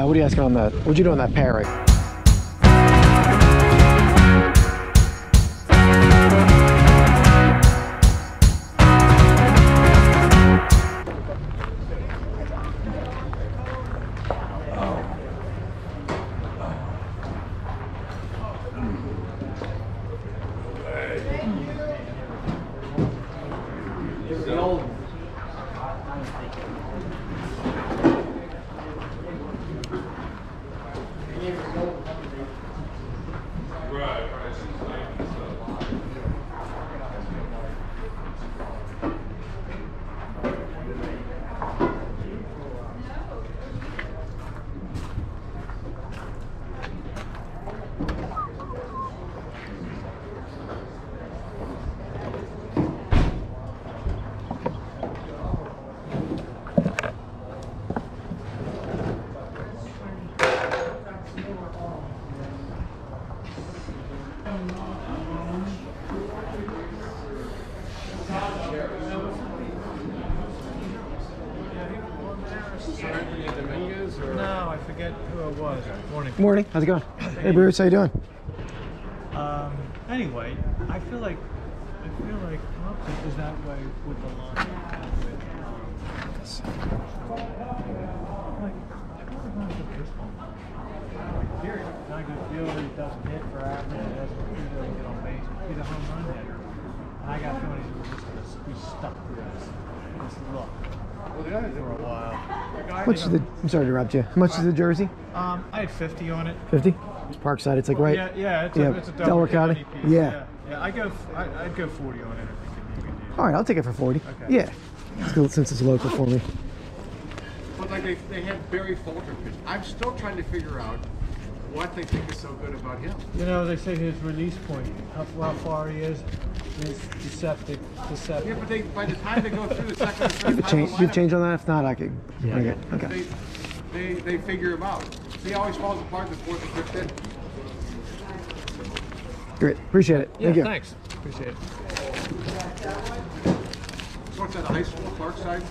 Uh, what are you asking on that? What'd you do on that parrot? Morning. Morning. How's it going? Hey, Bruce. How you doing? Um, anyway, I feel like I feel like Compton is that way with the line. and With, um, like, I wonder how good this one. Here, not a good fielder. He doesn't hit for average. He doesn't, he get on base. He's a home run hitter. And I got a feeling he's just gonna be stuck with this this look for a while. How much is the? I'm sorry to interrupt you. How much is the jersey? Um, I had 50 on it. Fifty. It's Parkside. It's like right. Yeah, yeah, it's a, Yeah, it's a Delaware hit County. piece. Yeah. yeah, yeah. I go, f- I, I'd go 40 on it if it could be good. All right, I'll take it for forty. Okay. Yeah. It's cool since it's local for me. But like they, they had Bailey Falter. I'm still trying to figure out what they think is so good about him. You know, they say his release point, how, how far he is, is deceptive. deceptive. Yeah, deceptive. but they by the time they go through the second or third You time change. of You change on that? If not, I could bring it. Okay. they, they they figure him out. See how he falls apart in the fourth and fifth inning. Great. Appreciate it. Yeah, Thank you. thanks. Appreciate it. So it's at high school, Parkside.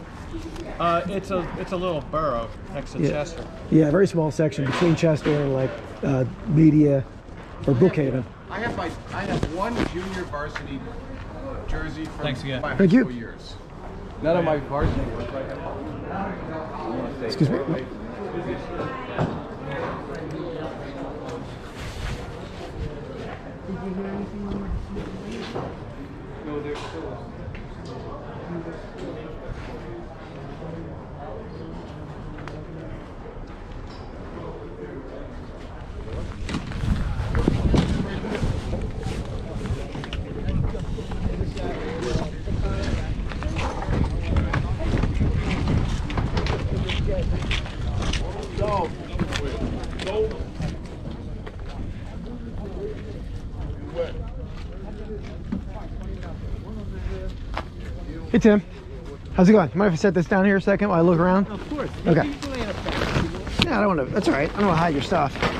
Uh, it's a it's a little borough next to Yeah. Chester. Yeah, very small section between Chester and like uh, Media or Brookhaven. I have my I have one junior varsity jersey from Thanks again. my high Thank you. school years. None of my varsity was Excuse me. Hey Tim, how's it going? Mind if I set this down here a second while I look around? Of course. Okay. Uh, yeah, I don't want to. That's all right. I don't want to hide your stuff.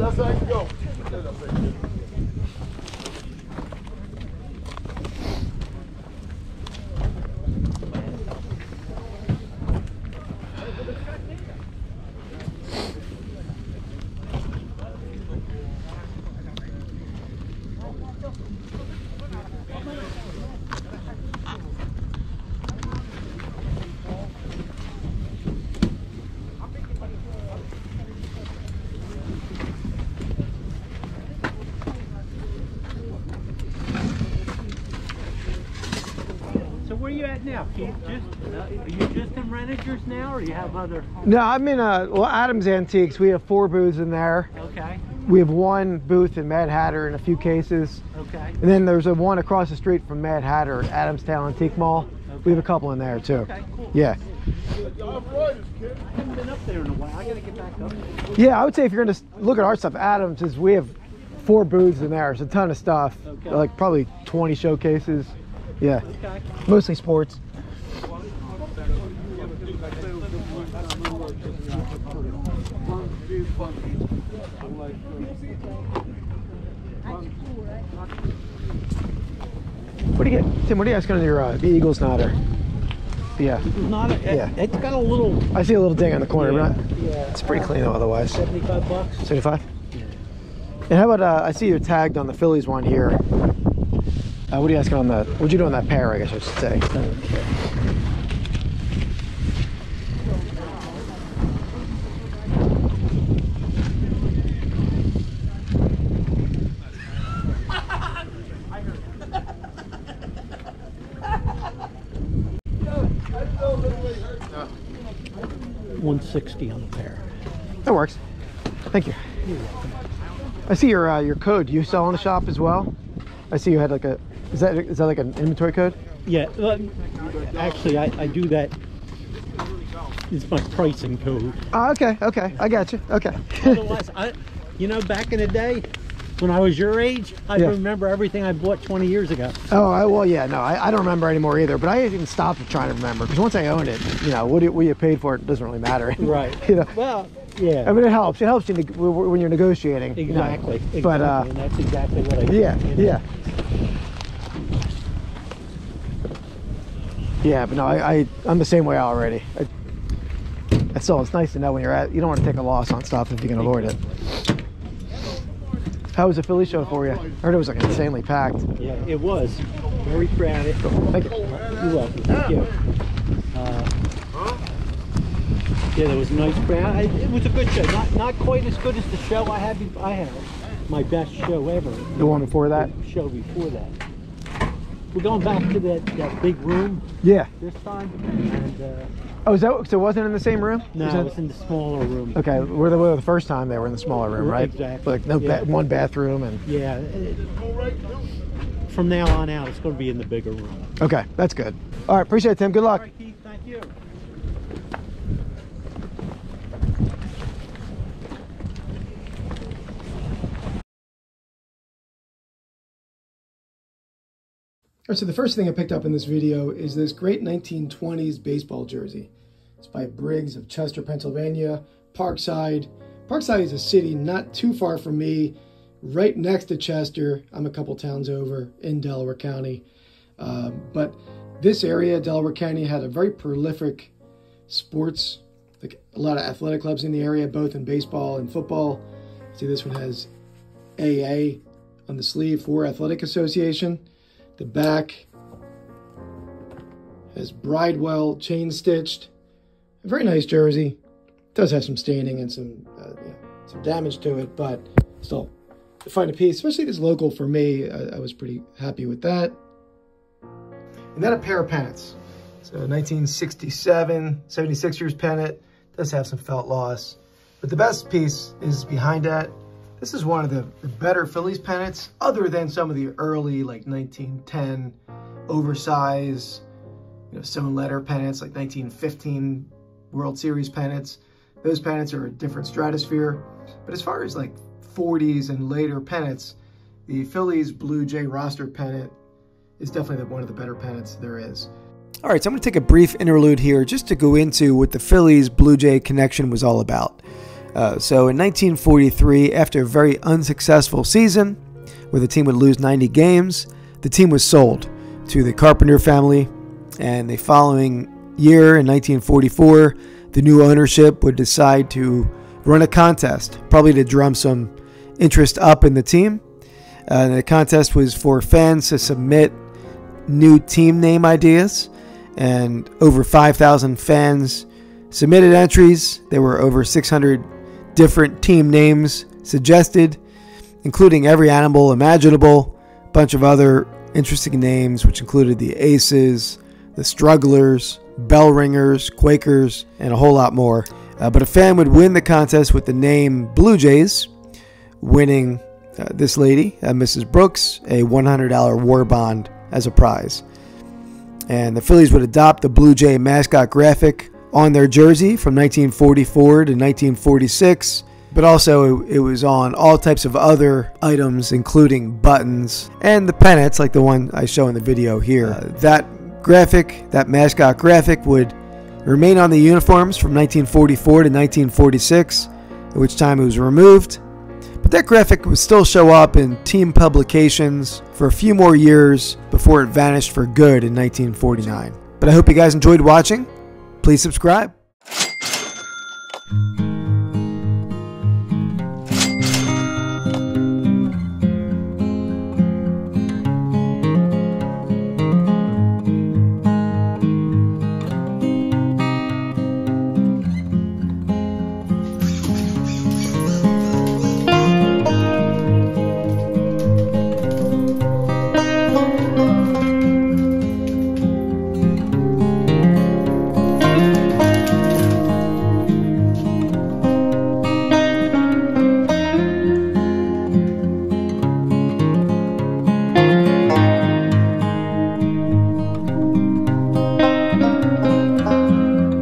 That's how you go. Thank you. At now, Keith? Just uh, are you just in Renninger's now, or you have other? No, I'm in uh well Adams Antiques. We have four booths in there. Okay, We have one booth in Mad Hatter in a few cases. okay, And then there's a one across the street from Mad Hatter, Adamstown Antique Mall. We have a couple in there too. okay, cool. Yeah. Y'all riders, kid. I haven't been up there in a while. I gotta get back up. there. Yeah, I would say if you're gonna look at our stuff, Adams is we have four booths in there. It's a ton of stuff. Okay. Like probably 20 showcases. Yeah. Mostly sports. What do you get, Tim? What do you ask on your uh, the Eagles nodder? Yeah, not. A, Yeah. It's got a little. I see a little ding on the corner, but not, Yeah. it's pretty clean though otherwise. Seventy-five bucks. 75? And how about, uh, I see you're tagged on the Phillies one here. Uh, what are you asking on that? What'd you do on that pair, I guess I should say? One sixty on the pair. That works. Thank you. I see your uh, your code. You sell in the shop as well. I see you had like a. Is that is that like an inventory code? Yeah. well, Actually, I, I do that. It's my pricing code. Oh, okay, okay, I got you. Okay. Otherwise, I, you know, back in the day, when I was your age, I Yeah. remember everything I bought 20 years ago. oh, I, well, yeah, no, I, I don't remember anymore either. But I even stopped trying to remember because once I owned it, you know, what you, what you paid for it doesn't really matter. Right. you know. Well, yeah. I mean, it helps. It helps you neg- w- w- when you're negotiating. you know. exactly. exactly. But uh, and that's exactly what I do. yeah, you know. yeah, yeah. But no, I, I I'm the same way already. I, that's all. It's nice to know when you're at. You don't want to take a loss on stuff if you can avoid it. How was the Philly show for you? I heard it was like insanely packed. Yeah, it was very crowded. Thank you. You're welcome. Thank you. Uh, yeah, there was a nice crowd. I, it was a good show. Not not quite as good as the show I had. I had my best show ever. The one before that. show before that. We're going back to that, that big room Yeah. this time, and uh, Oh, is that so? It wasn't in the same room? no, Was that- it was in the smaller room. Okay, were the, were the first time they were in the smaller room, right? Exactly. Like no Yeah. ba- one bathroom and Yeah, it, Go right through. from now on out, it's going to be in the bigger room. okay, that's good. All right, appreciate it, Tim. Good luck. All right, Keith, thank you. So the first thing I picked up in this video is this great 1920s baseball jersey. It's by Briggs of Chester, Pennsylvania, Parkside. Parkside is a city not too far from me, right next to Chester. I'm a couple towns over in Delaware County. Um, but this area, Delaware County, had a very prolific sports, like a lot of athletic clubs in the area, both in baseball and football. See, this one has AA on the sleeve for Athletic Association. The back has Bridewell chain stitched. A very nice jersey. Does have some staining and some uh, yeah, some damage to it, but still to find a piece. Especially this local for me, I, I was pretty happy with that. And then a pair of pennants. So 1967 76ers pennant does have some felt loss, but the best piece is behind that. This is one of the, better Phillies pennants, other than some of the early, like 1910 oversized, you know, sewn letter pennants, like 1915 World Series pennants. Those pennants are a different stratosphere. But as far as like 40s and later pennants, the Phillies Blue Jay roster pennant is definitely one of the better pennants there is. All right, so I'm going to take a brief interlude here just to go into what the Phillies Blue Jay connection was all about. Uh, so in 1943, after a very unsuccessful season where the team would lose 90 games, the team was sold to the Carpenter family. And the following year, in 1944, the new ownership would decide to run a contest, probably to drum some interest up in the team. Uh, the contest was for fans to submit new team name ideas, and over 5,000 fans submitted entries. There were over 600 different team names suggested, including every animal imaginable, a bunch of other interesting names, which included the Aces, the Strugglers, Bell Ringers, Quakers, and a whole lot more. Uh, but a fan would win the contest with the name Blue Jays, winning uh, this lady, uh, Mrs. Brooks, a $100 war bond as a prize. And the Phillies would adopt the Blue Jay mascot graphic on their jersey from 1944 to 1946 but also it, was on all types of other items, including buttons and the pennants, like the one I show in the video here. Uh, that graphic, that mascot graphic, would remain on the uniforms from 1944 to 1946, at which time it was removed. But that graphic would still show up in team publications for a few more years before it vanished for good in 1949. But I hope you guys enjoyed watching. Please subscribe.